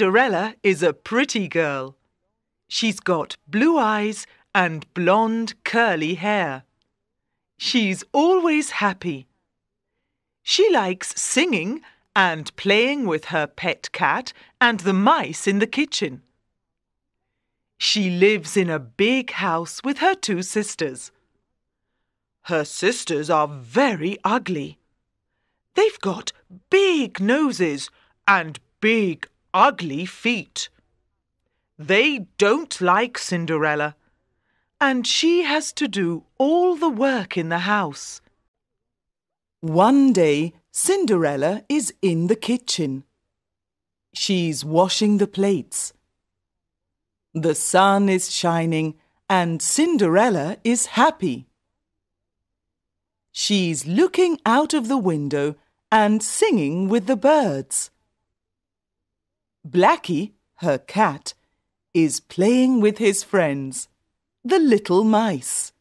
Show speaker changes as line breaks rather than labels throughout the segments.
Cinderella is a pretty girl. She's got blue eyes and blonde curly hair. She's always happy. She likes singing and playing with her pet cat and the mice in the kitchen. She lives in a big house with her two sisters. Her sisters are very ugly. They've got big noses and big ugly feet. They don't like Cinderella, and she has to do all the work in the house. One day, Cinderella is in the kitchen. She's washing the plates. The sun is shining and Cinderella is happy. She's looking out of the window and singing with the birds. Blackie, her cat, is playing with his friends, the little mice.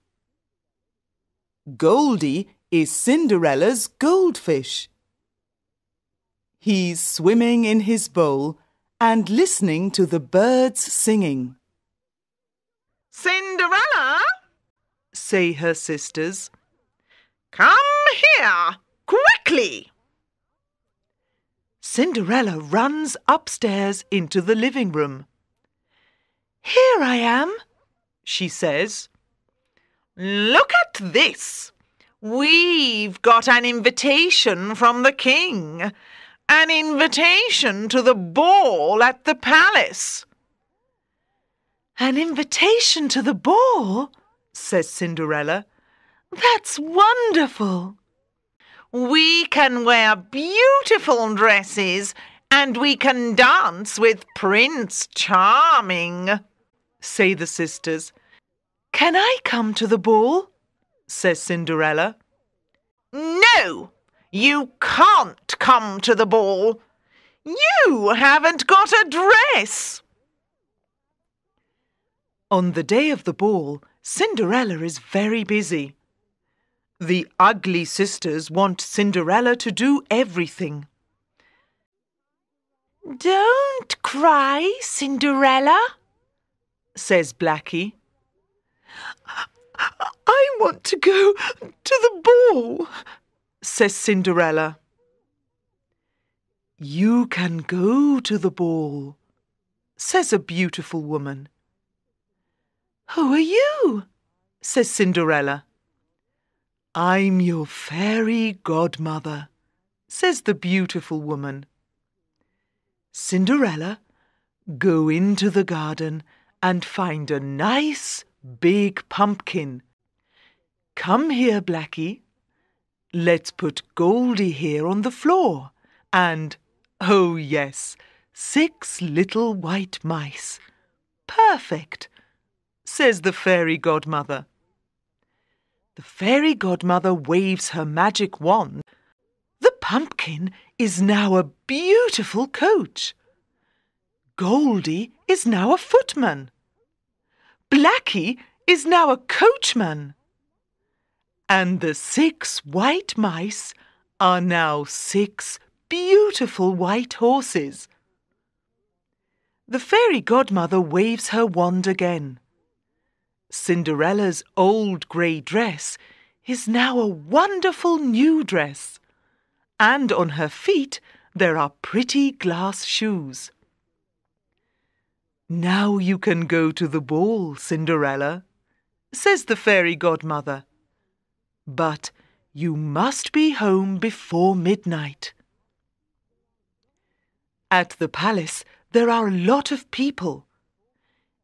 Goldie is Cinderella's goldfish. He's swimming in his bowl and listening to the birds singing.
Cinderella,
say her sisters.
Come here, quickly!
Cinderella runs upstairs into the living room. Here I am, she says.
Look at this. We've got an invitation from the king. An invitation to the ball at the palace.
An invitation to the ball? says Cinderella. That's wonderful.
We can wear beautiful dresses and we can dance with Prince Charming,
say the sisters. Can I come to the ball? says Cinderella.
No, you can't come to the ball. You haven't got a dress.
On the day of the ball, Cinderella is very busy. The ugly sisters want Cinderella to do everything.
Don't cry, Cinderella, says Blackie.
I want to go to the ball, says Cinderella. You can go to the ball, says a beautiful woman. Who are you? says Cinderella. I'm your fairy godmother, says the beautiful woman. Cinderella, go into the garden and find a nice big pumpkin. Come here, Blackie. Let's put Goldie here on the floor and, oh yes, six little white mice. Perfect, says the fairy godmother. The fairy godmother waves her magic wand. The pumpkin is now a beautiful coach. Goldie is now a footman. Blackie is now a coachman. And the six white mice are now six beautiful white horses. The fairy godmother waves her wand again. Cinderella's old grey dress is now a wonderful new dress, and on her feet there are pretty glass shoes. Now you can go to the ball, Cinderella, says the fairy godmother. But you must be home before midnight. At the palace there are a lot of people.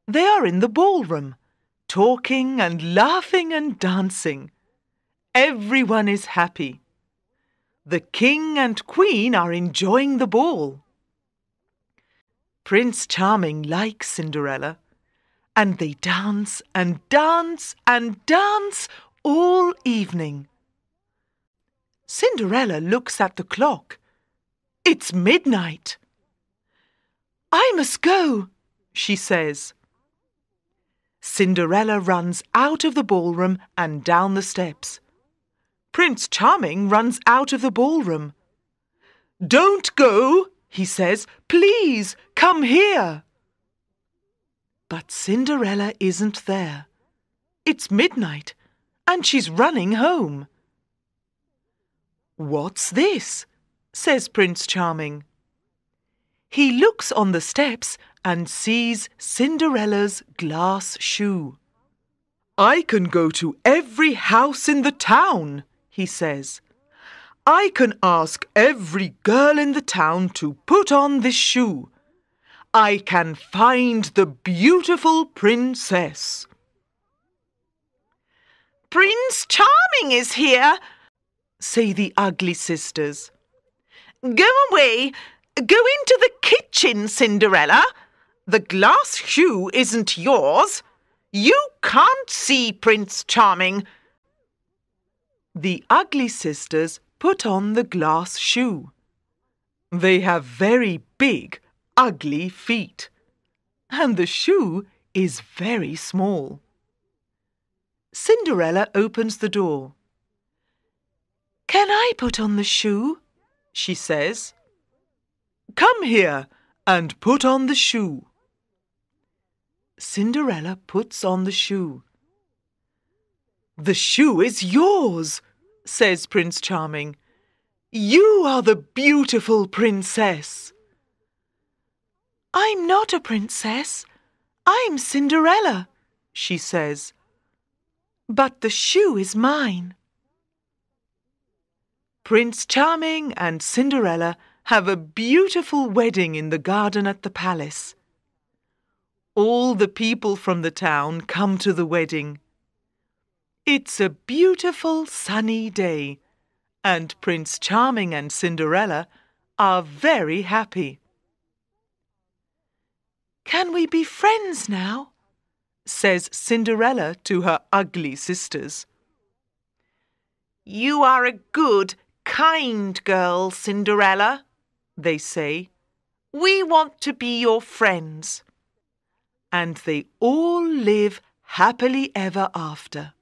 They are in the ballroom talking and laughing and dancing. Everyone is happy. The king and queen are enjoying the ball. Prince Charming likes Cinderella, and they dance and dance and dance all evening. Cinderella looks at the clock. It's midnight. I must go, she says. Cinderella runs out of the ballroom and down the steps. Prince Charming runs out of the ballroom. Don't go, He says, Please come here. But Cinderella isn't there. It's midnight and she's running home. What's this? says Prince Charming. He looks on the steps and sees Cinderella's glass shoe. I can go to every house in the town, he says. I can ask every girl in the town to put on this shoe. I can find the beautiful princess.
Prince Charming is here,
say the ugly sisters.
Go away. Go into the kitchen, Cinderella. The glass shoe isn't yours. You can't see Prince Charming.
The ugly sisters put on the glass shoe. They have very big, ugly feet. And the shoe is very small. Cinderella opens the door. Can I put on the shoe? she says. Come here and put on the shoe. Cinderella puts on the shoe. The shoe is yours, says Prince Charming. You are the beautiful princess. I'm not a princess. I'm Cinderella, she says. But the shoe is mine. Prince Charming and Cinderella have a beautiful wedding in the garden at the palace. All the people from the town come to the wedding. It's a beautiful sunny day, and Prince Charming and Cinderella are very happy. Can we be friends now? says Cinderella to her ugly sisters.
You are a good, kind girl, Cinderella, they say. We want to be your friends.
And they all live happily ever after.